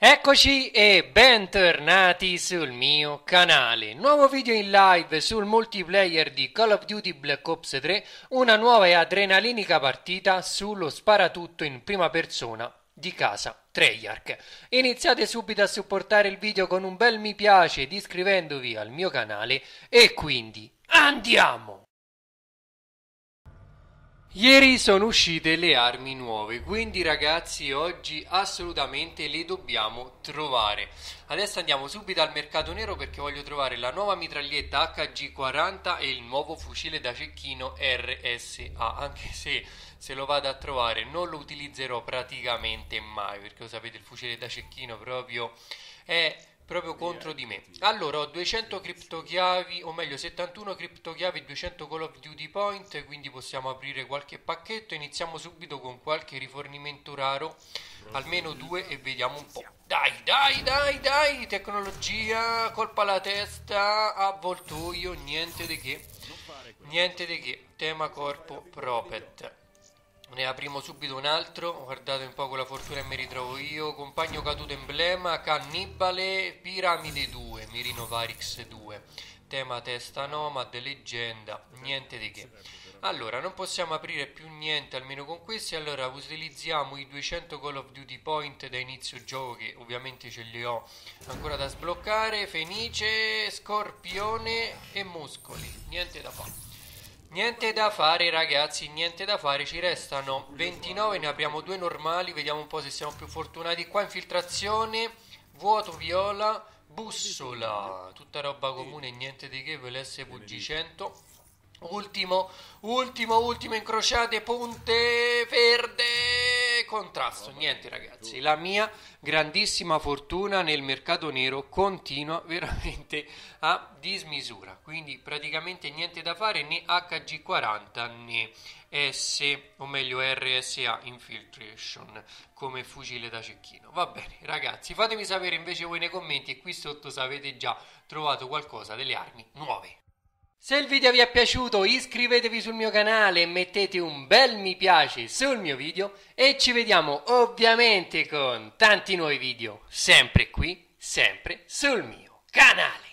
Eccoci e bentornati sul mio canale. Nuovo video in live sul multiplayer di Call of Duty Black Ops 3, una nuova e adrenalinica partita sullo sparatutto in prima persona di casa Treyarch. Iniziate subito a supportare il video con un bel mi piace ed iscrivendovi al mio canale e quindi andiamo! Ieri sono uscite le armi nuove, quindi ragazzi oggi assolutamente le dobbiamo trovare. Adesso andiamo subito al mercato nero perché voglio trovare la nuova mitraglietta HG40 e il nuovo fucile da cecchino RSA, anche se se lo vado a trovare non lo utilizzerò praticamente mai perché lo sapete il fucile da cecchino proprio è proprio contro di me. Allora ho 200 criptochiavi, o meglio 71 criptochiavi e 200 Call of Duty Point, quindi possiamo aprire qualche pacchetto. Iniziamo subito con qualche rifornimento raro, almeno due e vediamo un po'. Dai, dai, dai, dai, tecnologia, colpa alla testa, avvoltoio, niente di che. Niente di che, tema corpo propet. Ne apriamo subito un altro, guardate un po' con la fortuna che mi ritrovo io, compagno caduto emblema, cannibale, piramide 2, Mirino Varix 2, tema testa nomad, leggenda, niente di che. Allora, non possiamo aprire più niente, almeno con questi, allora utilizziamo i 200 Call of Duty Point da inizio gioco, che ovviamente ce li ho ancora da sbloccare, Fenice, Scorpione e Muscoli, niente da fare. Niente da fare ragazzi, niente da fare, ci restano 29, ne abbiamo due normali, vediamo un po' se siamo più fortunati. Qua, infiltrazione, vuoto viola, bussola, tutta roba comune, niente di che, VLSVG 100, ultimo, ultimo, ultimo, incrociate, punte, verde, contrasto, niente ragazzi, la mia grandissima fortuna nel mercato nero continua veramente a dismisura, quindi praticamente niente da fare né HG40 né S o meglio RSA Infiltration come fucile da cecchino. Va bene ragazzi, fatemi sapere invece voi nei commenti e qui sotto se avete già trovato qualcosa delle armi nuove. Se il video vi è piaciuto iscrivetevi sul mio canale e mettete un bel mi piace sul mio video e ci vediamo ovviamente con tanti nuovi video sempre qui, sempre sul mio canale.